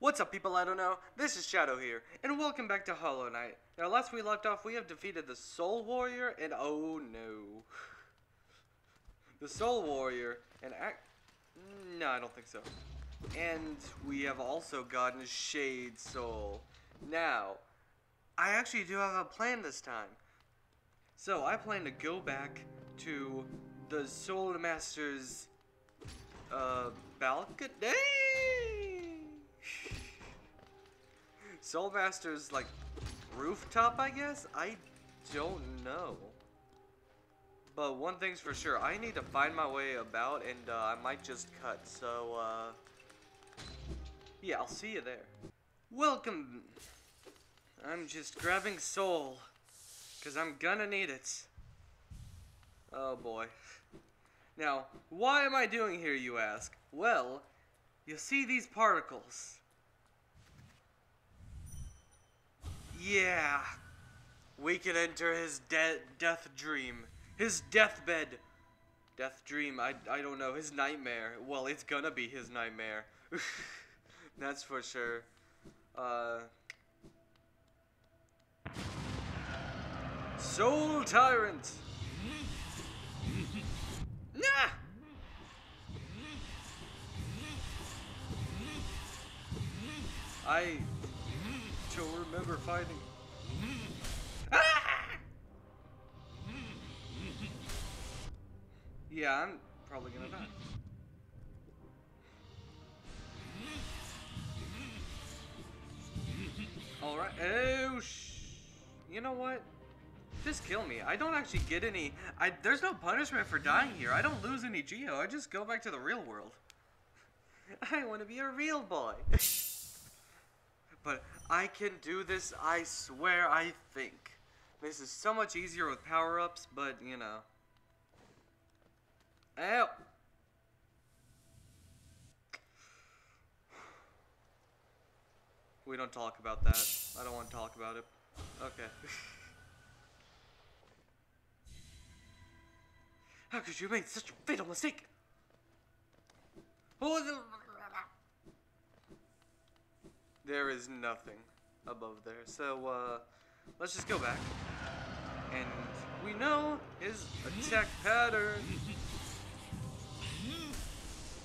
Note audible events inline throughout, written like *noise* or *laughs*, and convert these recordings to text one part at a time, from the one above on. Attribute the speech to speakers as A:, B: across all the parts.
A: What's up, people? I don't know. This is Shadow here, and welcome back to Hollow Knight. Now, last we left off, we have defeated the Soul Warrior, and oh no. The Soul Warrior, and act. No, I don't think so. And we have also gotten Shade Soul. Now, I actually do have a plan this time. So, I plan to go back to the Soul Master's uh, balcony. Soul Master's like rooftop, I guess. I don't know. But one thing's for sure, I need to find my way about, and uh, I might just cut. So, uh, yeah, I'll see you there. Welcome. I'm just grabbing soul, cause I'm gonna need it. Oh boy. Now, why am I doing here, you ask? Well, you see these particles. Yeah. We can enter his de death dream. His deathbed. Death dream, I, I don't know. His nightmare. Well, it's gonna be his nightmare. *laughs* That's for sure. Uh. Soul Tyrant! *laughs* Nah! I don't remember fighting. Ah! Yeah, I'm probably gonna die. Alright. Oh, sh. You know what? Just kill me. I don't actually get any. I There's no punishment for dying here. I don't lose any Geo. I just go back to the real world. *laughs* I want to be a real boy. *laughs* but I can do this, I swear, I think. This is so much easier with power-ups, but, you know. Ow! We don't talk about that. I don't want to talk about it. Okay. *laughs* How could you make such a fatal mistake? Oh. There is nothing above there. So, uh, let's just go back. And we know his attack pattern.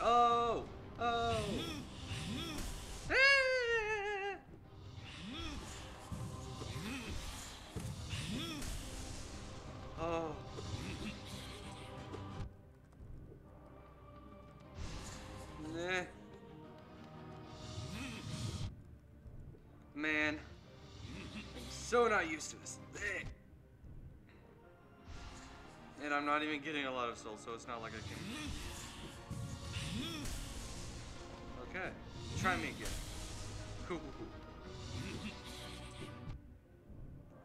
A: Oh! Oh! So not used to this. And I'm not even getting a lot of souls, so it's not like I can... Okay. Try me again. Cool.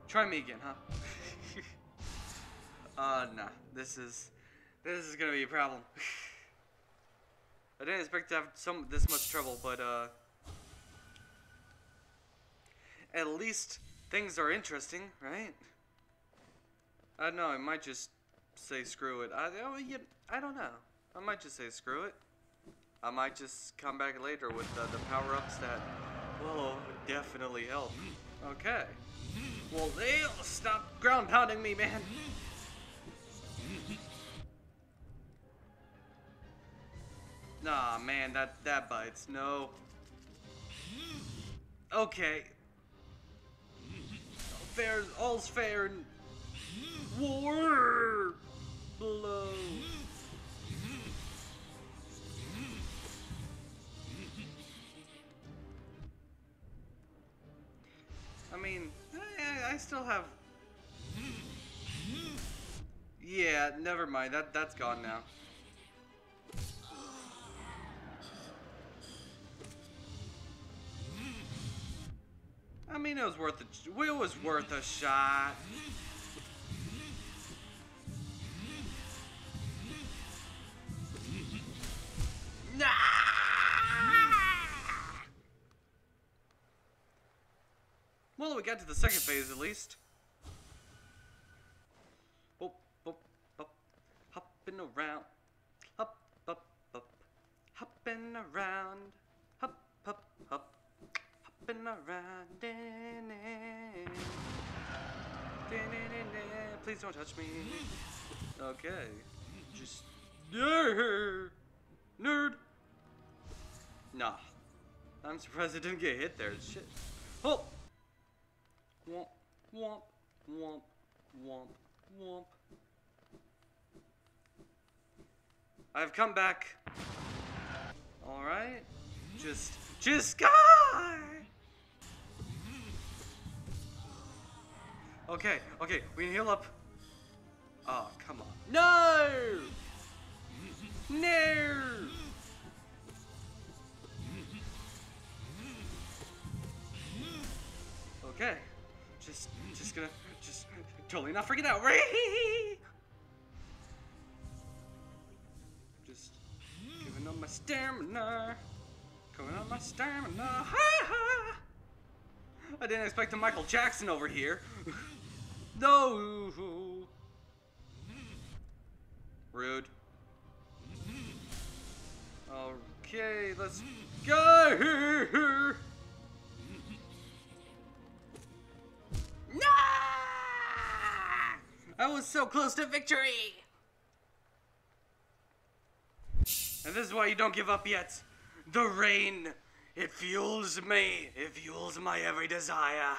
A: Try me again, huh? *laughs* uh, nah. This is... This is gonna be a problem. *laughs* I didn't expect to have some this much trouble, but, uh... At least things are interesting, right? I don't know, I might just say screw it. I, oh, you, I don't know. I might just say screw it. I might just come back later with uh, the power-ups that will definitely help. Okay. Well, they'll stop ground pounding me, man. Nah, man, that that bites. No. Okay. Fair, all's fair and war blow. I mean, I, I still have. Yeah, never mind. That that's gone now. I mean, it was worth a. It was worth a shot. Well, we got to the second phase at least. Hop, hop, hop, hopping around, hop, hop, hop, hopping around, around. Please don't touch me. Okay. Just. Nerd! Nah. I'm surprised it didn't get hit there. Shit. Oh! Womp, womp, womp, womp, womp. I've come back. Alright. Just, just sky! Okay, okay, we can heal up. Oh, come on. No! No! Okay. Just, just gonna, just totally not freaking out. *laughs* Just giving up my stamina. Going up my stamina. Ha *laughs* ha! I didn't expect a Michael Jackson over here. *laughs* no. Rude. Okay, let's go. No! I was so close to victory! And this is why you don't give up yet. The rain, it fuels me. It fuels my every desire.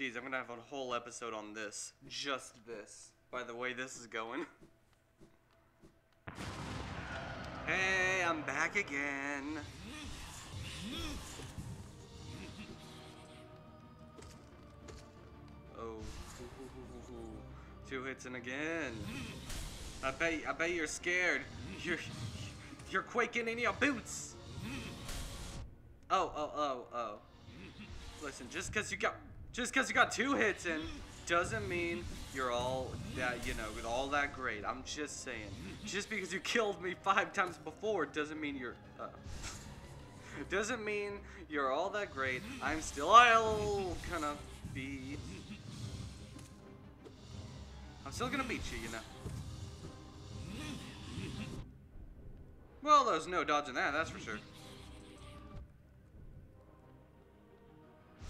A: Jeez, I'm gonna have a whole episode on this. Just this. By the way this is going. Hey, I'm back again. Oh, two hits and again. I bet I bet you're scared. You're you're quaking in your boots. Oh oh oh oh. Listen, just cause you got just cause you got two hits in doesn't mean you're all that you know all that great. I'm just saying. Just because you killed me five times before doesn't mean you're. Uh, *laughs* doesn't mean you're all that great. I'm still I'll kind of be I'm still gonna beat you, you know. Well, there's no dodging that, that's for sure.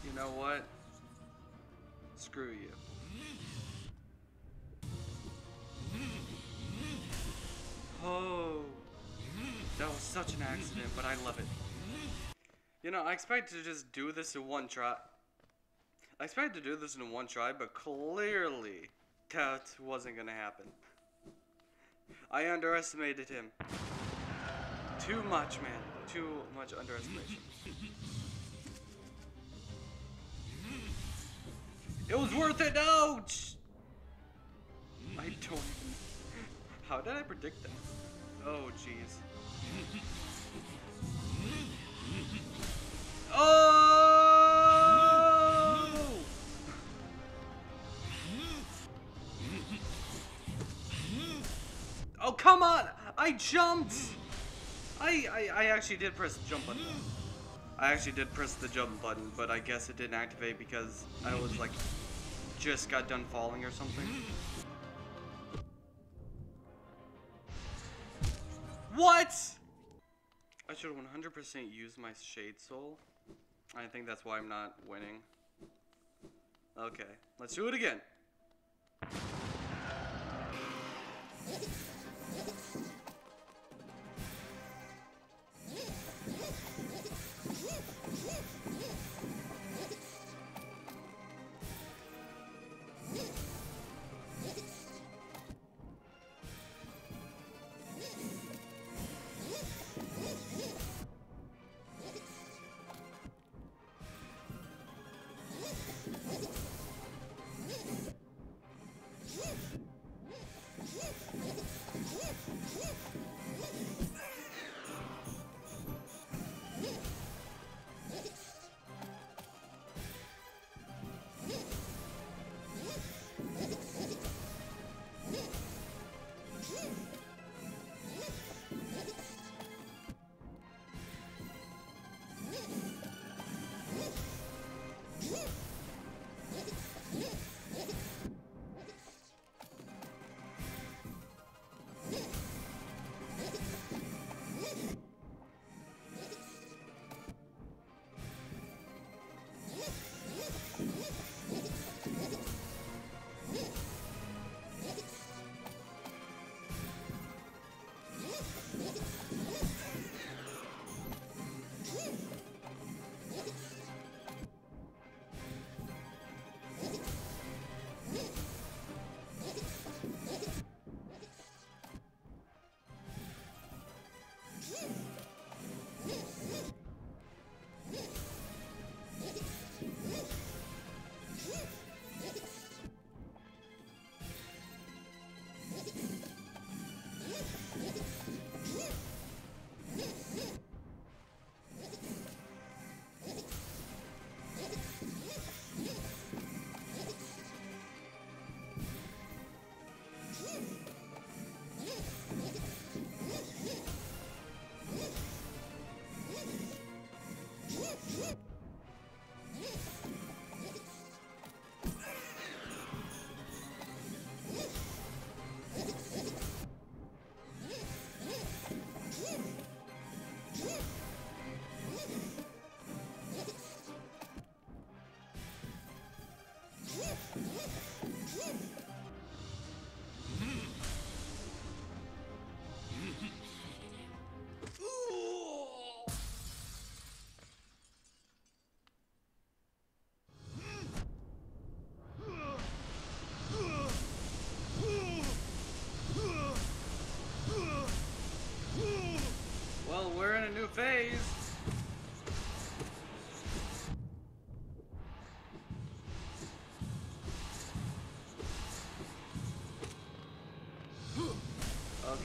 A: You know what? Screw you. Oh, that was such an accident, but I love it. You know, I expect to just do this in one try. I expected to do this in one try, but clearly that wasn't gonna happen. I underestimated him. Too much, man. Too much underestimation. It was worth it, ouch! I don't even... How did I predict that? Oh, jeez. Oh! Oh, come on! I jumped! I, I, I actually did press the jump button. I actually did press the jump button, but I guess it didn't activate because I was like, just got done falling or something. What? I should 100% use my Shade Soul. I think that's why I'm not winning. Okay, let's do it again.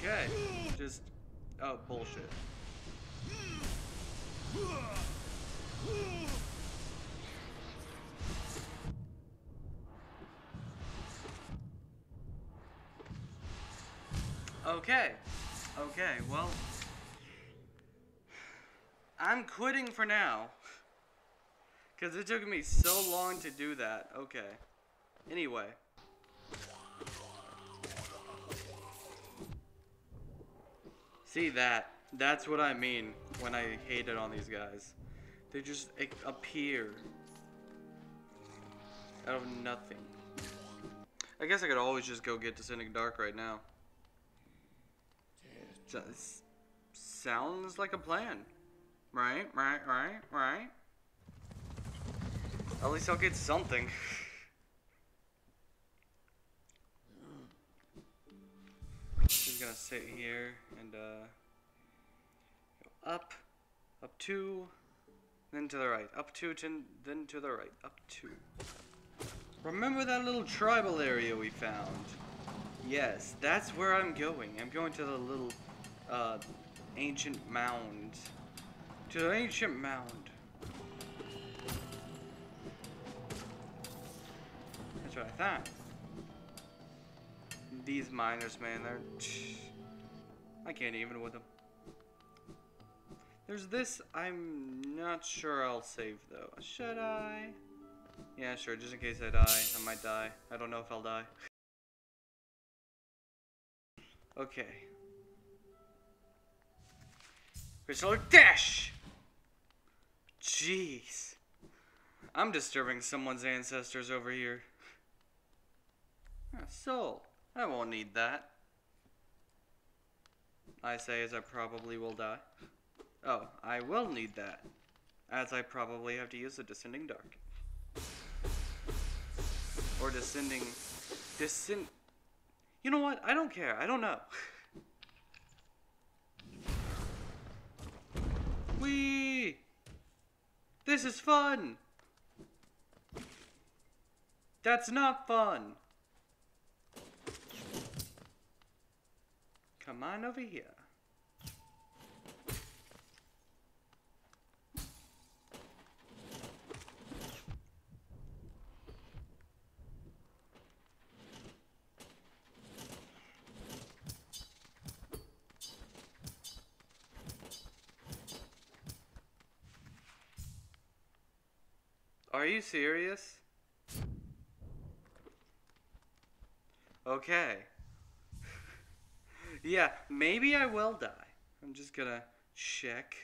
A: Okay. Just. Oh, bullshit. Okay. Okay, well. I'm quitting for now. Because it took me so long to do that. Okay. Anyway. See that? That's what I mean when I hate it on these guys. They just appear out of nothing. I guess I could always just go get Descending Dark right now. Just sounds like a plan. Right, right, right, right. At least I'll get something. *laughs* gonna sit here and uh, go up, up two, then to the right, up two, ten, then to the right, up two. Remember that little tribal area we found? Yes, that's where I'm going. I'm going to the little uh, ancient mound. To the ancient mound. That's what I thought. These miners, man, they're... I can't even with them. There's this, I'm not sure I'll save though. Should I? Yeah, sure, just in case I die. I might die. I don't know if I'll die. Okay. Crystal Dash! Jeez. I'm disturbing someone's ancestors over here. Ah, soul. I won't need that. I say as I probably will die. Oh, I will need that. As I probably have to use the Descending Dark. Or Descending... Descend... You know what? I don't care. I don't know. *laughs* Wee! This is fun! That's not fun! Come on over here. Are you serious? Okay. Yeah, maybe I will die. I'm just gonna check.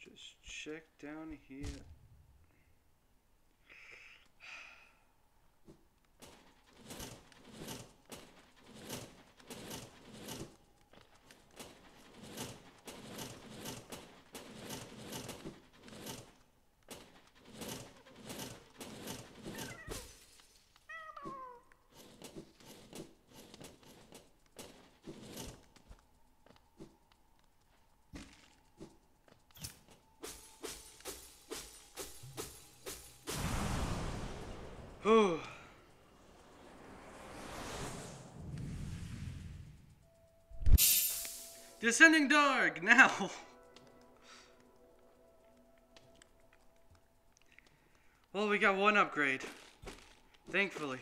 A: Just check down here. Descending Dark, now! Well, we got one upgrade. Thankfully.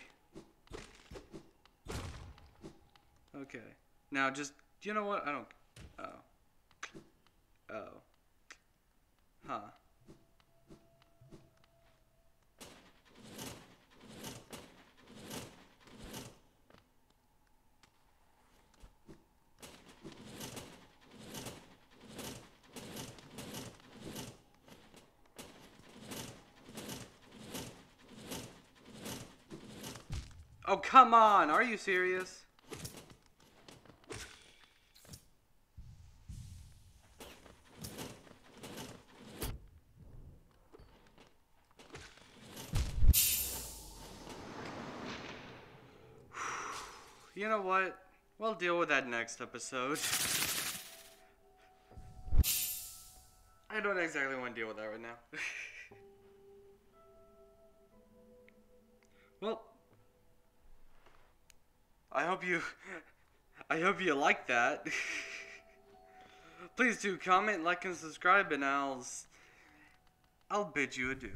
A: Okay. Now just, do you know what? I don't, oh. Oh. Huh. Oh, come on. Are you serious? *sighs* You know what? We'll deal with that next episode. *sighs* I don't exactly want to deal with that right now. *laughs* well, I hope you, I hope you like that. *laughs* Please do comment, like, and subscribe, and I'll, I'll bid you adieu.